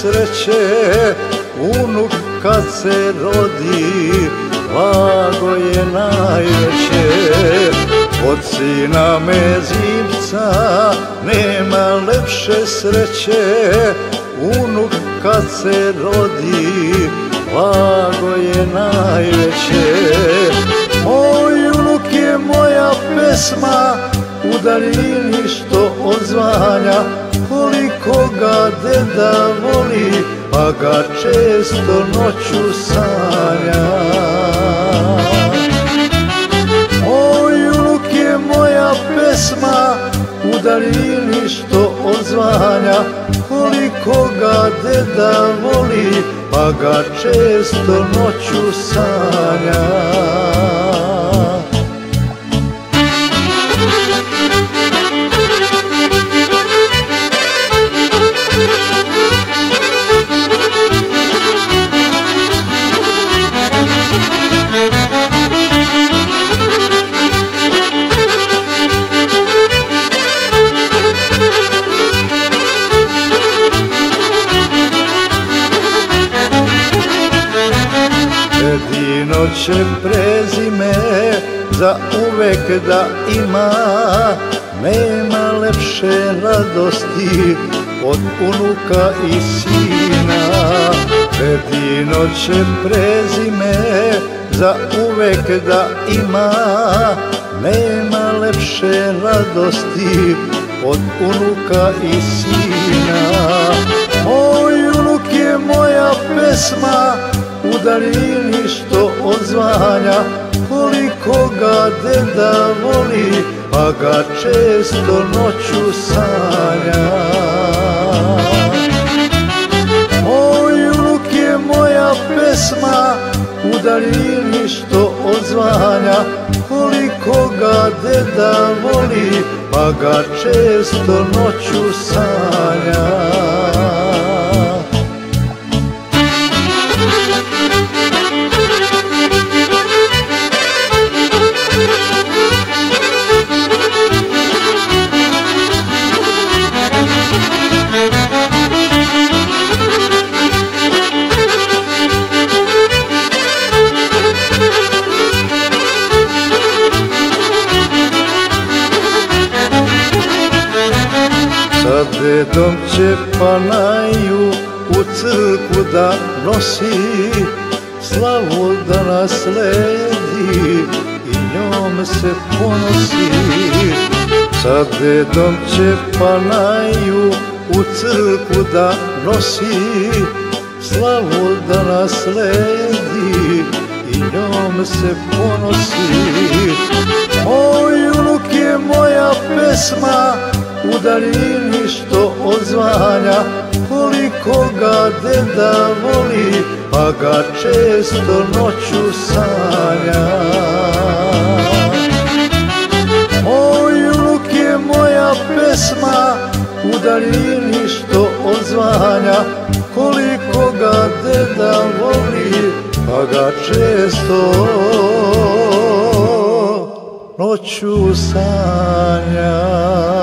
sreće Unuk kad se rodi Blago je najveće. Od sina mezimca Nema lepše sreće Unuk kad se rodi Blago je najveće. Moj unuk je moja pesma U daljini što odzvanja Koliko ga deda voli Pa ga često noću sanja. Moj unuk je moja pesma U daljini što odzvanja Koliko ga deda voli Pa ga često noću sanja Jedino će prezime za uvek da ima. Nema lepše radosti od unuka i sina. Jedino će prezime za uvek da ima. Nema lepše radosti od unuka i sina. Moj daljini što odzvanja Koliko ga deda voli, pa ga često noću sanja. Moj unuk je moja pesma u daljini što odzvanja Koliko ga deda voli, pa ga često noću sanja Sa dedom će panaju u crkvu da nosi Slavu da nasledi i njom se ponosi. Sa dedom će panaju u crkvu da nosi Slavu da nasledi i njom se ponosi. Moj unuk je moja pesma u što odzvanja Koliko ga deda voli, pa ga često noću sanja. Moj unuk je moja pesma u što odzvanja Koliko ga deda voli, pa ga često noću sanja